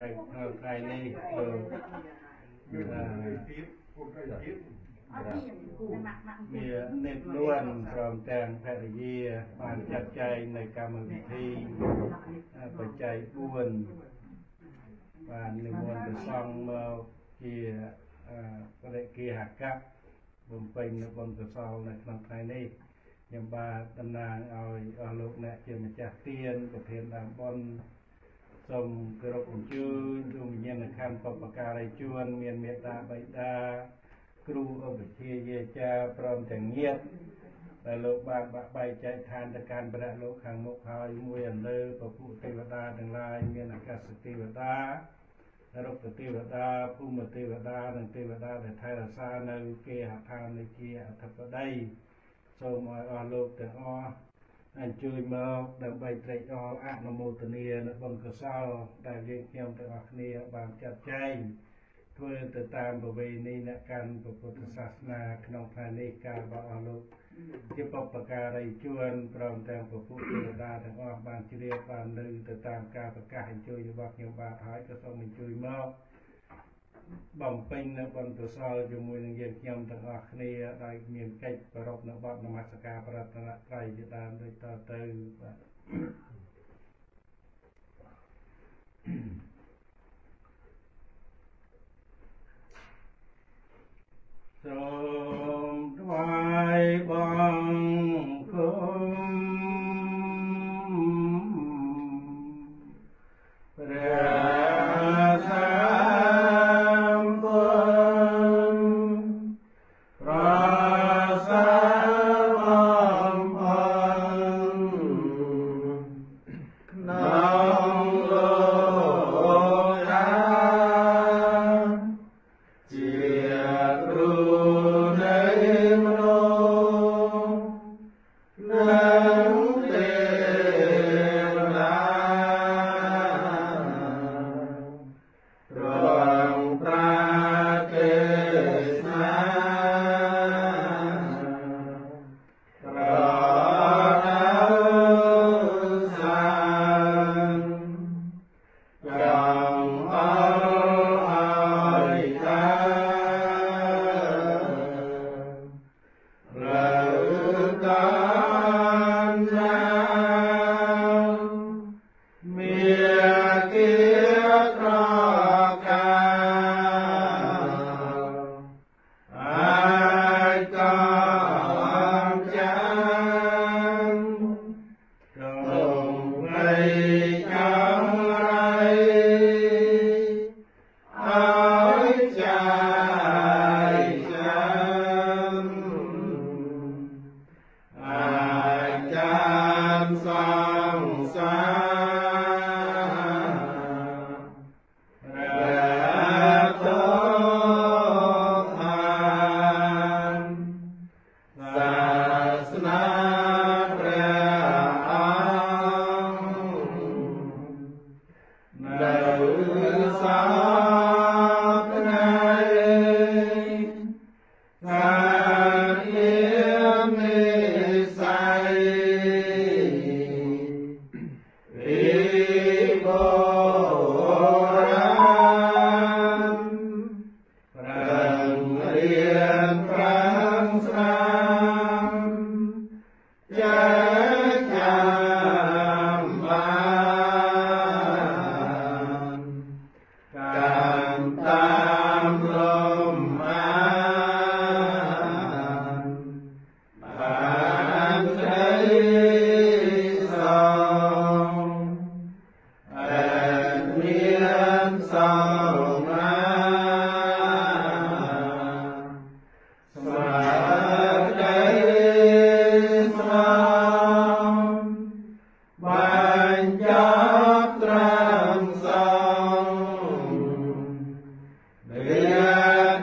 ថ្ងៃនេះគឺមាននិតនួនព្រមទាំងភរិយាបានចាត់ចែងនៅកម្មវិធីបច្ច័យ4បាននិមន្តព្រះសង្ឃមកជាបរិគាហកៈបំពេញនៅបុណ្យកុសលនៅក្នុងថ្ងៃនេះខ្ញុំបាទតំណាងឲ្យអស់លោកអ្នកជាម្ចាស់ទានប្រធានដើមបុណ្យ សូមគោរពអញ្ជើញរួមវិញ្ញាណក្ខន្ធបពការីជួន មានមេត្តាបិតាគ្រូឧបជាយាចាព្រមទាំងញាតិដែលលោកបានបាក់បែកចែកឋានទៅកាន់ព្រះលោកខាងមុខហើយមួយអន្លើពពុទេវតាទាំងឡាយមានអាកាសទេវតារុក្ខទេវតាភូមិទេវតានិងទេវតាដែលថែរក្សានៅគេហដ្ឋាននៃជាអធិបតីសូមឲ្យអស់លោកទាំងអស់ អញ្ជើញមកដើម្បីត្រេកអរអនុមោទនានៅបុណ្យកុសលដែលយើងខ្ញុំទាំងអស់គ្នាបានចាត់ចែងធ្វើទៅតាមប្រវេណីអ្នកកាន់ពុទ្ធសាសនាក្នុងថ្ងៃនេះកាលរបស់អស់លោកជាបពការីជួនព្រមទាំងពពុទ្ធទេវតាទាំងអស់បានជ្រាបបានលើទៅតាមការប្រកាសអញ្ជើញរបស់ខ្ញុំបាទហើយក៏សូមអញ្ជើញមក បំពេញនៅបុណ្យកុសលជាមួយនឹងយើងខ្ញុំទាំងអស់គ្នាដោយមានកិច្ចប្រពនៅបទនមស្ការប្រតនត្រ័យជាដើមដូចតទៅបាទសូមថ្វាយបង្គំព្រះ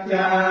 yeah.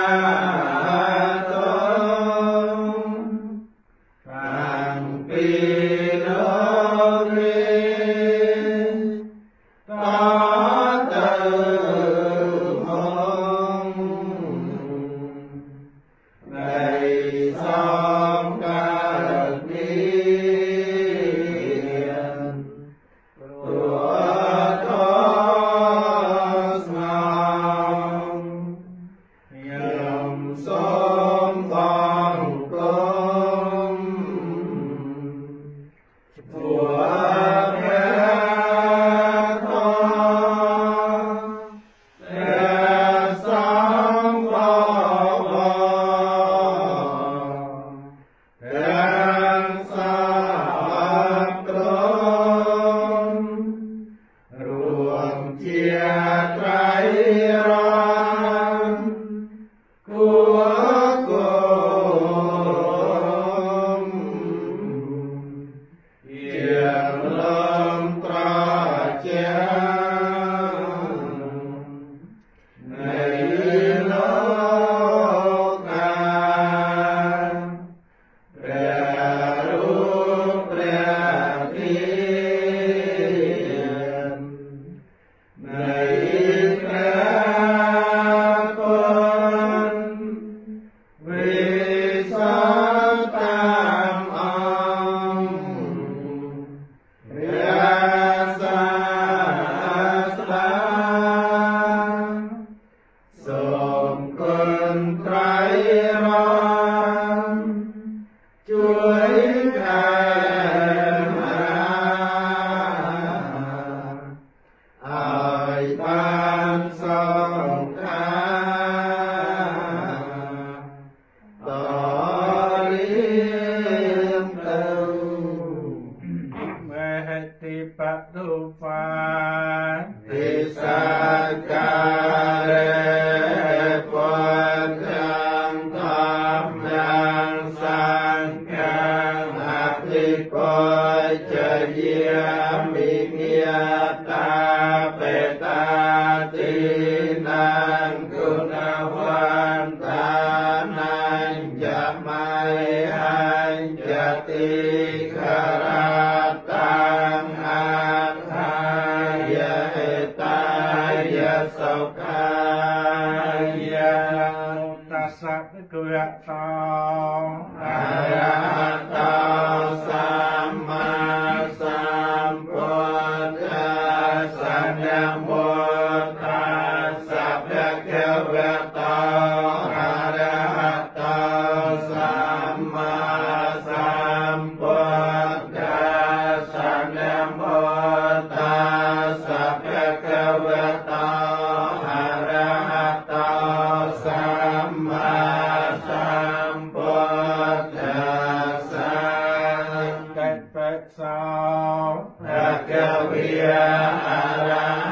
ภะคะเวียอะระ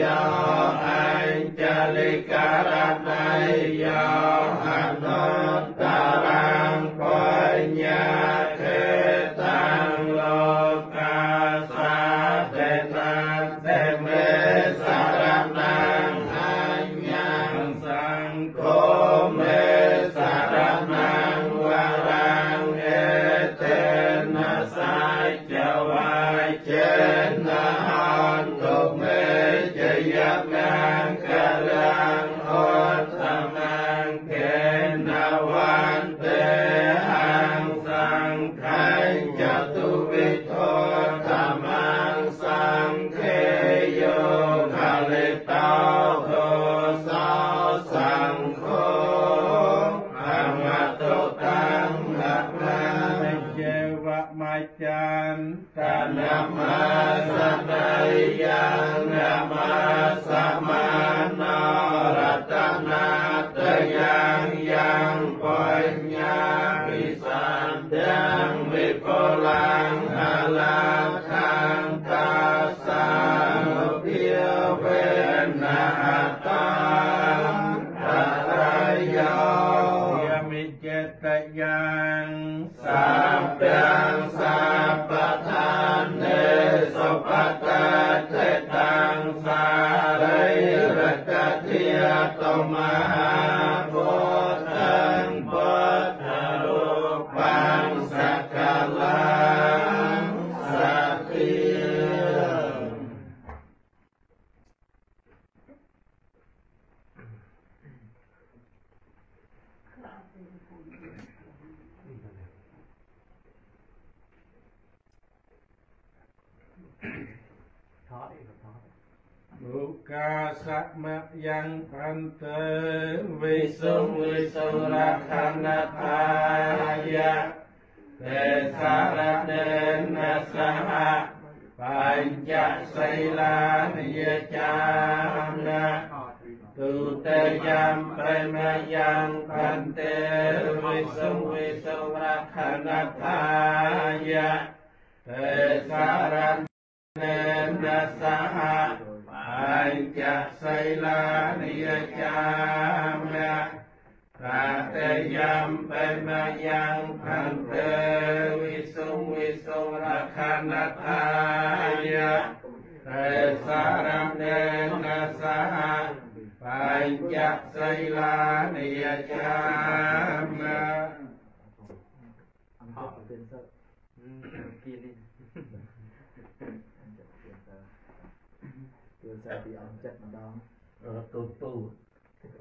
យោអញ្ចលិការណៃយោามนะตุเตยัมเปรมยังคันเตวิสุวิสุรักขณทายะเตสารันเนนะสหะปัญจไสลานิยจามนะตาเตยัมเปมยังพันเตวิสุวิสุรักขณทายะ เตสารเดนะสาปัญจไสลานิยจามนะอันตรเป็นสักกินเตือนสติอันจัดมาดองเออตูตู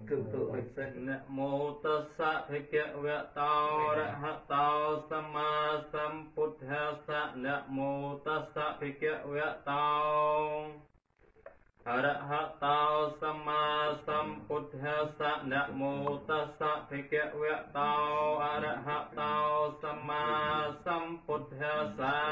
គឺពើមិនសិននមោតស្សៈភិក្ខវៈតោរហតោសម្មាសម្ពុទ្ធាសៈនមោតស្សៈភិក្ខវៈតោអរហតោសម្មាសម្ពុទ្ធាសៈនមោតស្សៈភិក្ខវៈតោអរហតោសម្មាសម្ពុទ្ធាសៈ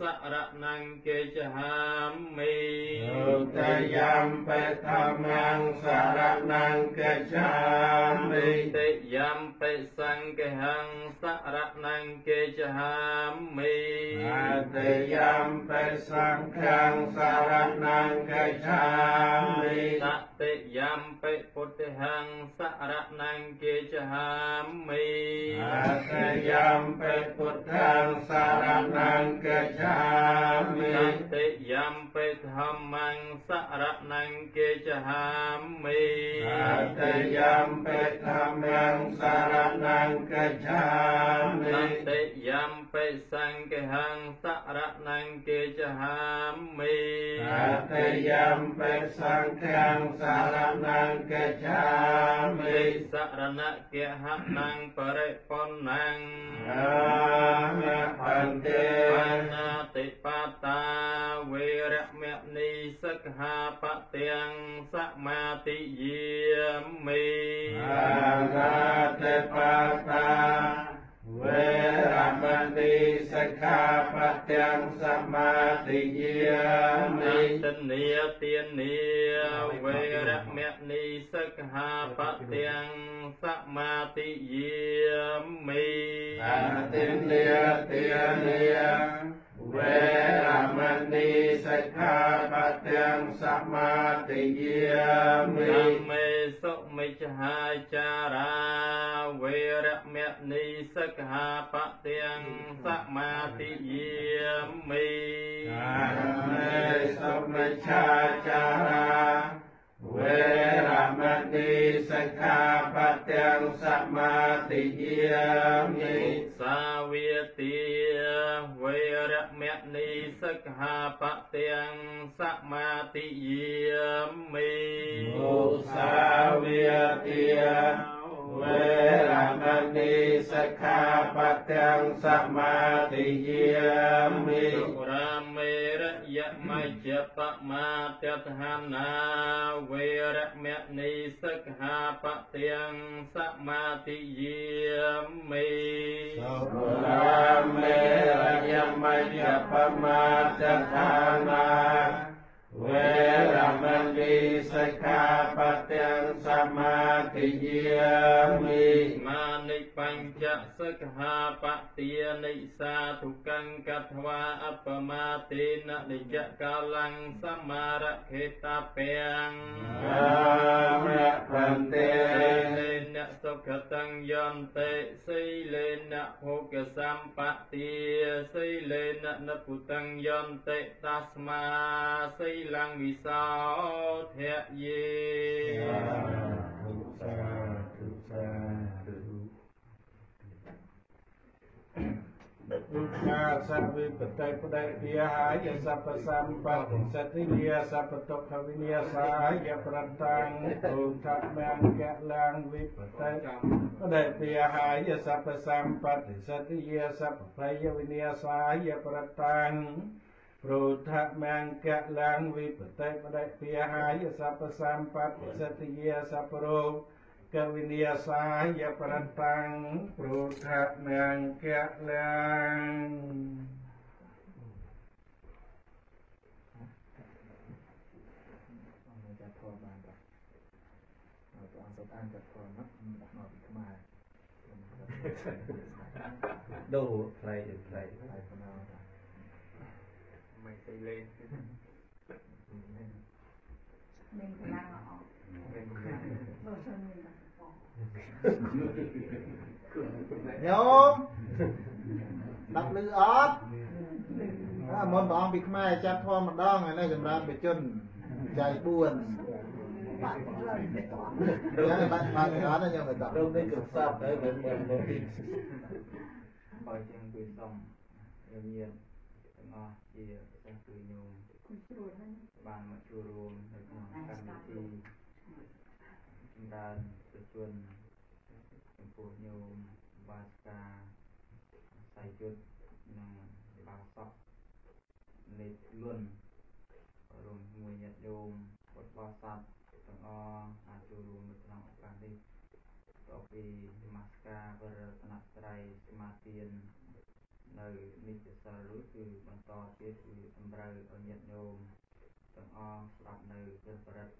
សរណង្កេចហាមិទុតយាំបេធម្មងសរណង្កេចហាមិតិយាំបេសង្កហងសរណង្កេចហាមិអតិយាំបេសង្ឃងសរណង្កេចហាមិ តិយំពិពុទ្ធិហੰសរណង្គេចហាមិអតយំពិពុទ្ធាំសរណង្គេចហាមិសតិយំពិធម្មំសរណង្គេចហាមិអតយំពិធម្មំសរណង្គេចហាមិសតិយំពិសង្ឃហੰសរណង្គេចហាមិអតយំពិសង្ឃហੰសរណង្កច្ឆាមិសរណគហណង្បរិបុណ្ណង្អាមបន្តិបណ្ណាតិបតាវេរមនីសិក្ខាបទាំងសមាទិយាមិអាមតិបតាវេរមនីសិក្ខាបទាំងសមាទិយាមិទិនាទានា មនីសិក្ខាបទាំងសមាទិយាមិអតិនិយតិនិយវេរមនីសិក្ខាបទាំងសមាទិយាមិមេសុមិច្ឆាចារាវេរមនីសិក្ខាបទាំងសមាទិយាមិអមេសុមិច្ឆាចារា เวรมณีสิกขาปัจจังสัมมาติยามิสาวิติเวรมณีสิกขาปัจจังสัมมาติยามิมุสาวิติเวรมณีสิกขาปัจจังสัมมาติยามิ យមជ្ជបមាទតហានាវេរមនីសិក្ខាបទាំងសមាទិយាមេសុរាមេរយមជ្ជបមាទតហានាវេរមនីសិក្ខាបទាំងសមាទិយាមេមា បញ្ចសិក្ខាបទានិសាទុកង្កត្វាអបមាទេននិយកាលังសមារខេតាពេងមៈបន្ទេលេនសុខតੰយន្តិសីលេនភោគសម្បទាសីលេននពុតੰយន្តិតស្មាសីលังវិសោធយេ Amen. ដោយព្រោះថាសត្វវិបតិបដិយាហាយសព្វសម្បត្តិសតិយាសព្វទុក្ខវិញ្ញាសាយប្រតាំងទុក្ខមង្គលាងវិបតិបដិយាហាយសព្វសម្បត្តិសតិយាសព្វភយវិញ្ញាសាយប្រតាំងព្រោថមង្គលាងវិបតិបដិយាហាយសព្វសម្បត្តិសតិយាសព្វរោ กวินยาสายปรตังปรุทะนังกะลังดูใครใครใครไม่ใช่เล่นเล่นพลังออกเล่นพลัน ញោមដាក់លឺអត់អាមុនព្រះអង្គពីខ្មែរចាត់ធម៌ម្ដងហើយនៅសម្រាប់បជនចៃ4 bạn cũng lời để tỏ យ៉ាងបាត់បាត់អត់ញោមទៅដូរនេះគឺសាប់ហើយមិនមិនមិនទីបើជាងគឺសុំយើងមានទាំងអស់ជាសិស្សគឺញោម cũng rồi hơn បានមកចូលរួមនៅក្នុងកម្មវិធីសម្រាប់ប្រជជន ចំពោះញោមបាសកាសៃយុទ្ធនិងបាសកលេខលុនរួមជាមួយញាតិញោមពុទ្ធបរិស័ទទាំងអស់អាចចូលរួមនៅក្នុងឱកាសនេះពីនមស្ការព្រះរតនត្រ័យសមាទាននៅនិច្ចសិលរួចគឺបន្តទៀតគឺតម្រូវឲ្យញាតិញោមទាំងអស់ស្ដាប់នៅព្រះបរិត្ត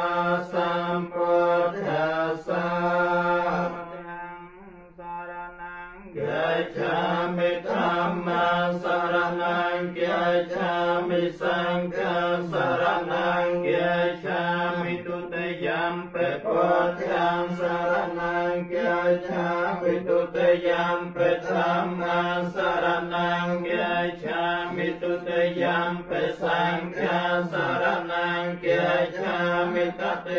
า สารนังเกียชามิสังฆสารนังเกียชามิตุตยามเปโพธังสารนังเกียชามิตุตยามเปธรรมังสารนังเกียชามิตุตยามเปสังฆสาร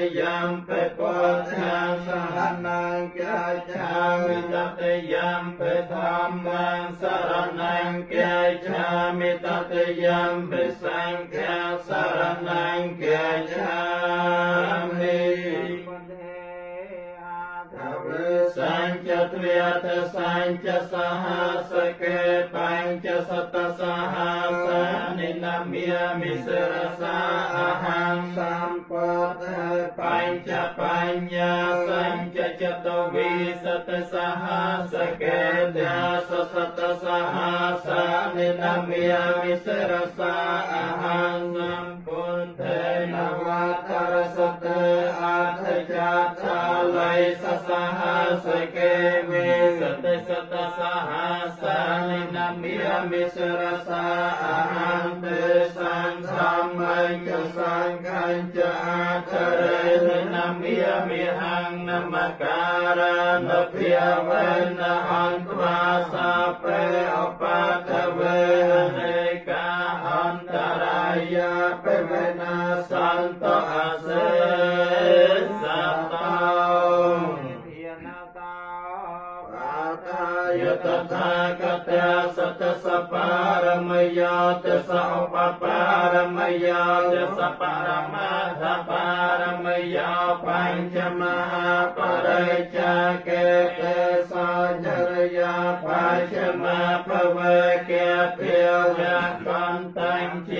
Tatayampi Buddham Saranang Gacchami Tatayampi Dhammam Saranang Gacchami Tatayampi Sangham Saranang Gacchami ពុទ្ធេអាទអ វិវិសញ្ចទ្វេតសញ្ចសហសកេបញ្ចសតសហសានិនមាមិសរសាអហង្សម្ពុទ្ធបញ្ចបញ្ញសញ្ចចតវិសតសហសកេតាសសតសហសានិនមាមិសរសាអហង្សម្ពុទ្ធេនវតរស តេអធិចាតាល័យសសហសកេវិសតេសតសហសានិនមិមិសរសាអហន្ទេសង្ឃមញ្ញសង្ឃញ្ចអធរេនិនមិមិហង្នមការណភិវេនអន្ត្វាសាពេអបត สัตสปารมยาตสัปปารมยาตสัปปารมาทปารมยาปัญจมาปรจาเกเตสัจรยาปัญจมาภเวเกเพียวะกันตังเจ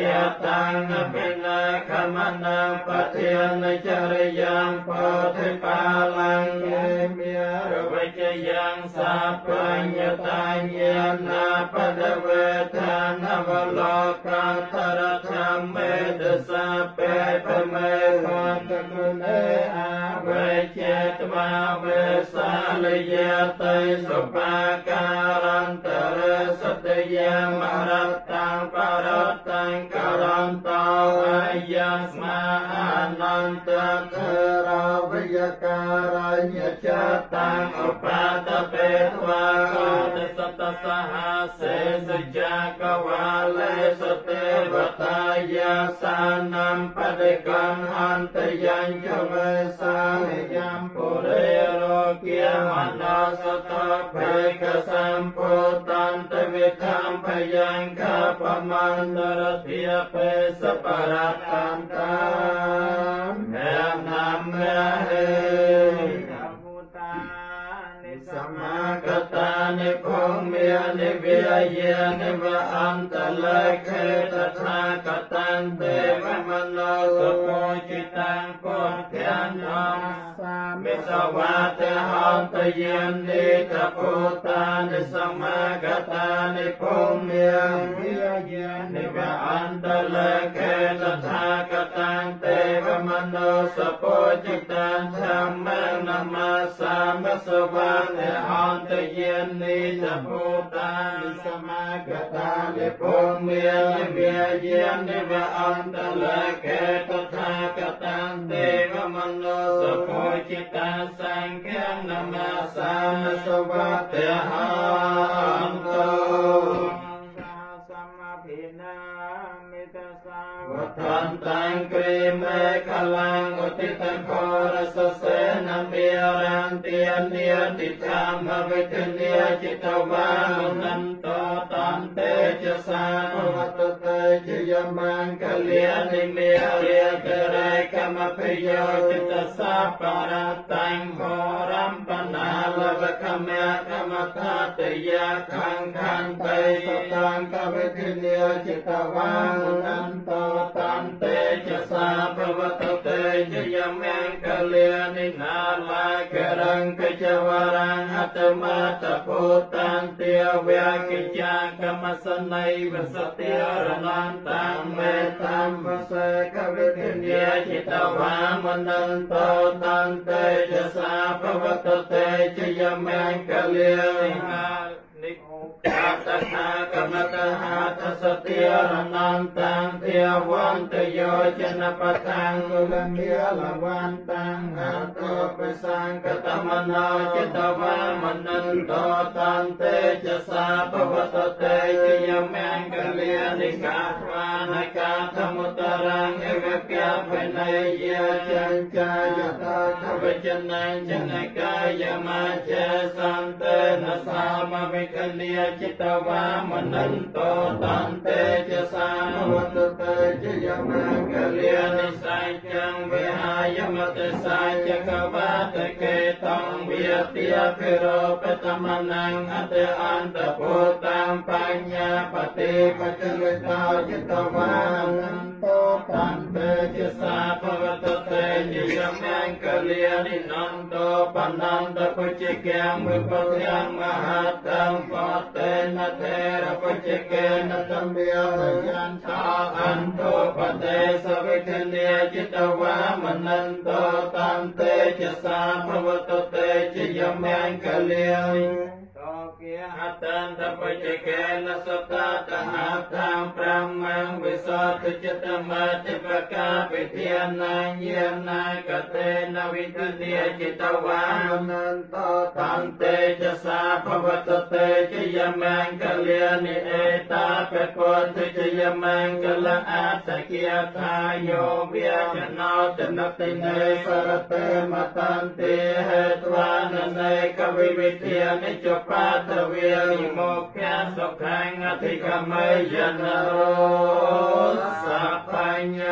ตังอภินาคมนังปะเทียน ខមណាបតិអនិចរិយ៉ាងពោធិបាលង្យេមិរវិជ្ជយ៉ាងសាបញ្ញតាញាណាបដវេធានវលោកន្តរធម្មេទសាពេបមេហន្តគុណេអវេចេតវាវេសាលយតេសុបាកุปาตเปตวาโกตสัตสหาเสสจักวาเลสเตวตายาสานัมปฏิกันหันตยัญจเวสานิยัมปุเรโรเกียมนาสตเพกสัมพุตันตวิธัมพยังคปมันตรเทียเปสปรัตตันตามแม่นำเมเห นิพงเมียนิเวียเยนิวะอันตะเลเคตทากตังเตวมโนสุโพจิตังปุถเทียนนัง สามิสวาเตหันตเยนนิตะพุตานิสมากตานิพงเมียเวียเยนิวะอันตะเลเคตถากตังเตวมโนสุโพจิตังธัมมังนัมมาสามิสวาเตหันตเยนนิตะพุตานิสมากตานิพงเมียนิเวียเยนิวะอันตะเลเคตถากตัง า เตวมโนสุโพจิตังสังฆังนัมมาสามิสวาเตหัน ลังอุติตังโครสเสนเมียรันเตียนเนียติธรรมวิทเนียจิตวามุนัน ตันเตจะสาภวตเตจะยมังกะเลียนิเมียเรียกเรกรรมพโยจิตสาปาราตังโหรัมปนาลวะคเมกรรมตาตยาคังคังไปสตังกเวทิเนียจิตวังนันโตตันเตจะสาภวตเต จะยมังกะเลียนินาลากรังกจวรังอัตมาตะโพตันเตียเวกิจากรรมสนัยวสเตียรนันตังเมตัมวสกวิทิเนียจิตวามนันโตตันเตจะสาภวตเตจะยมังกะเลียนินา ចាតនាកមតហាទសតិរណន្តាំទេវន្តយោចនបតាំគុលមេលវន្តាំហាទោបិសង្កតមនោចិត្តវាមនន្តោតន្តេចសាបវតតេជយមង្គលានិកាវានកាធមតរាងអវគ្គបណេយចញ្ចាយតាធវចនញ្ចនកាយមជាសន្តេនសាមវិកលាเอวะกาภเนยจันจายตาขวจนันจนกายมาเจสันเตนะสามวิกเลียจิตวามนันโตตันเตจะสาภวตเตจะยมังกะเลียนิสัยจังวิหายมตสัยจักวาตเกตังเวียเตียพิโรปตมนังอัตอันตโพตังปัญญาปฏิปัจจลิตาจิตวานันโตตันเตจะสาภวต យយមង្គលានិនន្តោបណន្តពជិកាមវិពត្រាមហតំបតេនតេរពជិកេនតមេរយន្តោអន្តោបតេសវិធនេចិត្តវាមនន្តោតន្តេចសាភវតតេជយមង្គលា តានតបជកេនសុតាតហាតាំប្រាំមងវិសោទចិត្តមតិបកាពិធានាញាណាកតេនវិទុទាចិត្តវានន្តតន្តេចសាភវតតេចយមង្កលិនិអេតាពពន្ធចយមង្កលអតគិថាយោវាចណោចនតិនេសរតេមតន្តេហេត្វាននេកវិវិធានិចបាតវេมังกะละอาตะเกียทายโยเวียจนาตนัตติเนสรเตมตันติเหตวานเนกวิวิเทียนิจปาตเวียนิโมกขะสุขังอธิกมยยนโรสัพพัญโย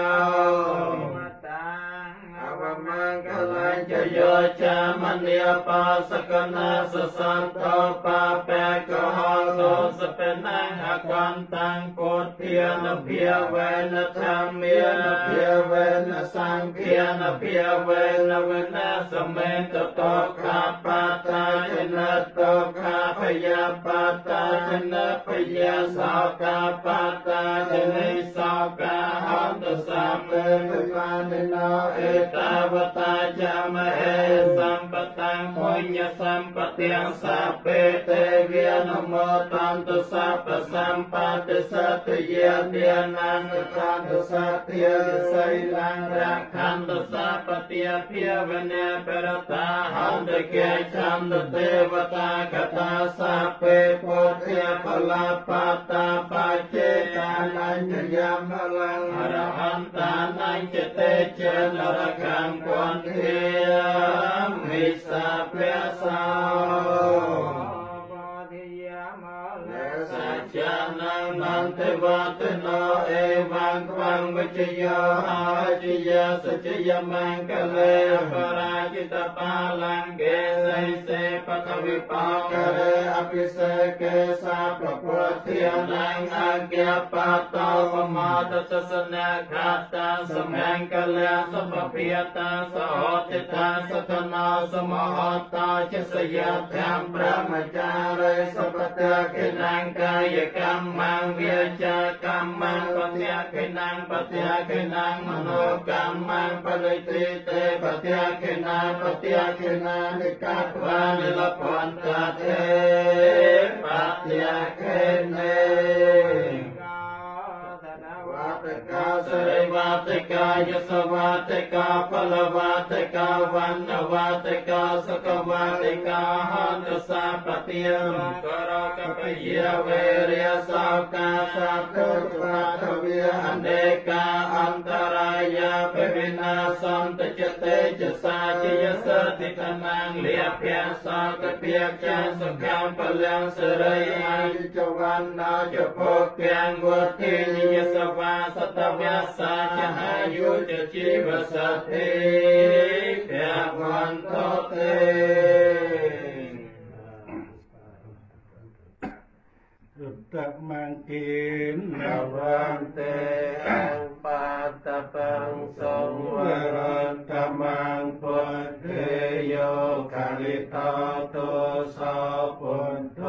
อวมังกลังจะโยจามณียปาสกนาสสันโตปาเปกหอโตสเปนังอกันตังโกฏเพียนเพียเวนธรรมเมียนเพียเวนสังเคียนเพียเวนเวนสเมตโตคาปาตาชนะโตคาพ ยาปาตาชนะพยาสาวกาปาตาชนะสาวกาหันตสัมเปตุกานิโนเอตาวตาจามเอสัมปตังมุญญสัมปเตียงสัพเพเตเวียนโมตันตุสัพพสัมปติสัตเยเดียนังตันตุสัตเยไสลังรักขันตุสัพปเตียเพียเวเนเปรตาหันตเกชันตเทวตากตาสั พเพโพเทพลาปาตาปาเจตานัญญยามลังอรหันตานัญจเตเจนรคังควันเทียมิสาเพสาสัจจานังนันเทวัตโนเอวังควังวิจโยอาจิยาสัจยมังกะเลปราจิตปาลัง เกไสเสปะทวิปากะเรอภิเสเกสาปะพุทเทียนังอังเกียปัตตาวมาตตสนาคาตาสมังกะเลสัพพิยตาสหติตาสัทนาสมหตาเจสยธรรมพระมจาริสัพพะกินังกายกรรมังเวียจากรรมังปะเทกิ นังปะเทกินังมโนกรรมังปริติเตปะเทกินังปะเทกินังนิกัตวานิลพันตเทปะเทกิเน วัตกาสริวัตกายสวัตกาพลวัตกาวันวัตกาสกวัตกาหันตสัพเตียมกรกปเยเวเรียสาวกาสัพพุทธาทเวียอันเดกาอันตร ายาปวินาสันตจเตจสาชยสติธนังเลียเพียสากเปียจันสุขังปลังสรยอายุจวันนาจโพเพียงวัตถิยสวาสตวัสสาจะหายุจชีวสัตถิเพียวันโตเตตะมังกินนวังเต ปังสงวรตรมังพุทธโยคาลิตาตสาพุทโธ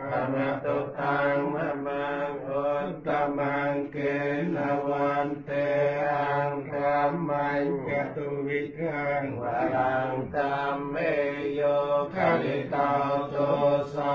รรมตุตังมะมังพุทธมังเกณวันเตอังธามังกตุวิทังวรังธรมเมโยคาลิตาตุสา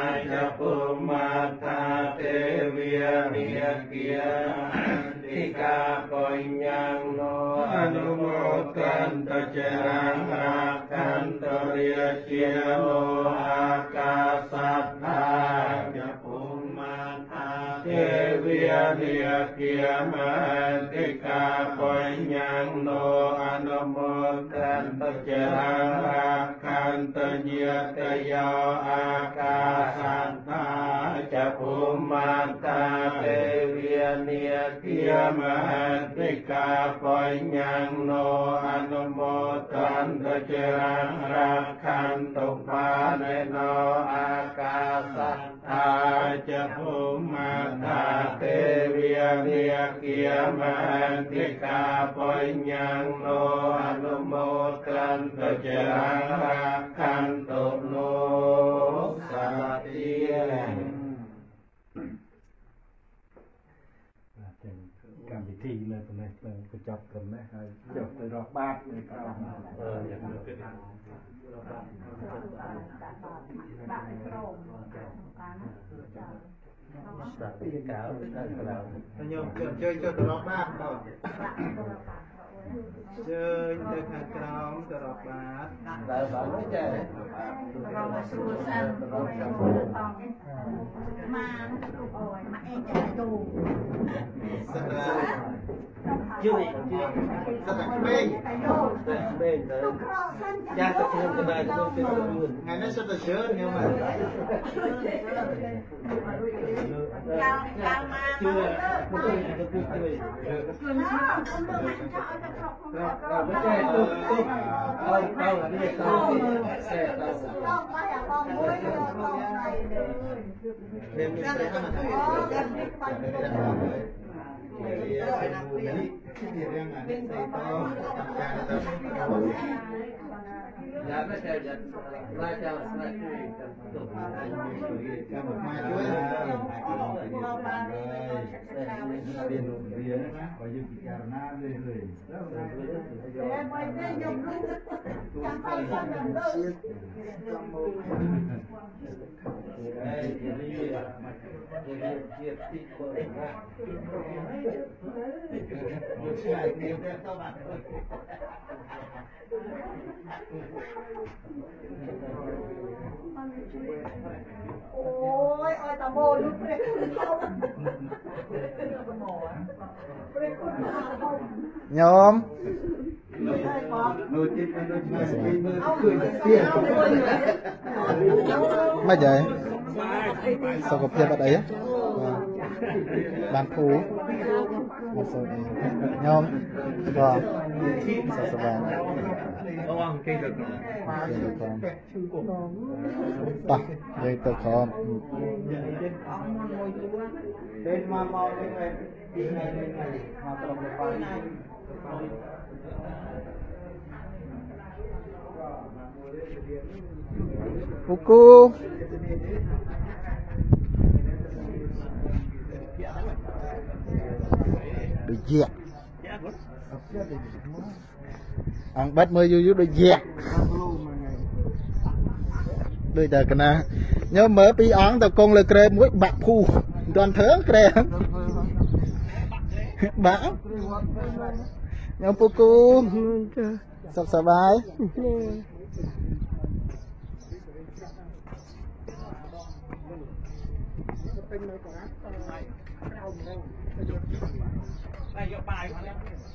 เวียเกียติกาปัญญังโนอนุโมตันตเจรังรักขันตเรียเกียโลอากาสัตตาจะภูมาตาเทวียเนียเกียมติกาปัญญังโนอนุโมตันตเจรังรักขันตเยตยาอากาสัต ภูมาตาเทเวียเนียเกียมัติกาปัญญังโนอนุโมตันตเจรังรักขันตุปาเนโนอากาสัตตาจะภูมาตาเทเวียเนียเกียมัติกาปัญญังโนอนุโมตันตเจรังรักขันต កញ្ចប់កំណេះហើយចុះទៅរកបាតនៅក្រោមអឺយ៉ាងនេះគឺរកបាតបាតក្រោមតាមស្តាពីក្រោមទៅក្រោមខ្ញុំអញ្ជើញចុះទៅរកបាតបង ជើញទៅខាងក្រោមទៅរកបាទតើបាទនេះចេះក្រុមស្រួលសិនក្រុមស្រួលតង់មកអូយមកអេចាទូសិនយូយូសិនតែពេកពេកទៅចាស់ទៅខ្ញុំទៅដែរខ្ញុំទៅខ្លួនថ្ងៃនេះសិនតែជើញខ្ញុំមកចាំចាំមកទៅទៅជួយជួយជួយមកមកមក rồi, rồi, bánh xe, tôm, tôm. Tôm, tôm là cái gì? Dạ, bác chào dạ, ba chào, ba chào, Chào một mai chuối Tiền lộn riêng Và dù chị chào na rơi rơi Em ơi, đây dùng luôn Chẳng phải sao nhầm đâu Đây, chị đi Chị đi, chị đi, chị đi Được sai, nhiều đẹp tao bạn ม่ใช่อย่าราชาสนาช่วยกันตุ๊ก ចាំមកមកជួយ មកបាន រៀនរៀនណា បានភូមកសូមញោមបងសុខសប្បាយបងអង្គគេទៅក្នុងបាទយើងទៅក្រោមអង្គមួយទួនពេលមកមកពេលពីថ្ងៃនេះមកត្រង់ទៅបានពូគូ ដូចជាអង្គបាត់មើលយូរយូរដូចជាដូចតែកណាញោមមើលពីរអង្គទៅគង់លើក្រែមួយបាក់ភូមិនទាន់ធ្វើក្រែបាក់ញោមពូគូសុខសប្បាយ Hiện.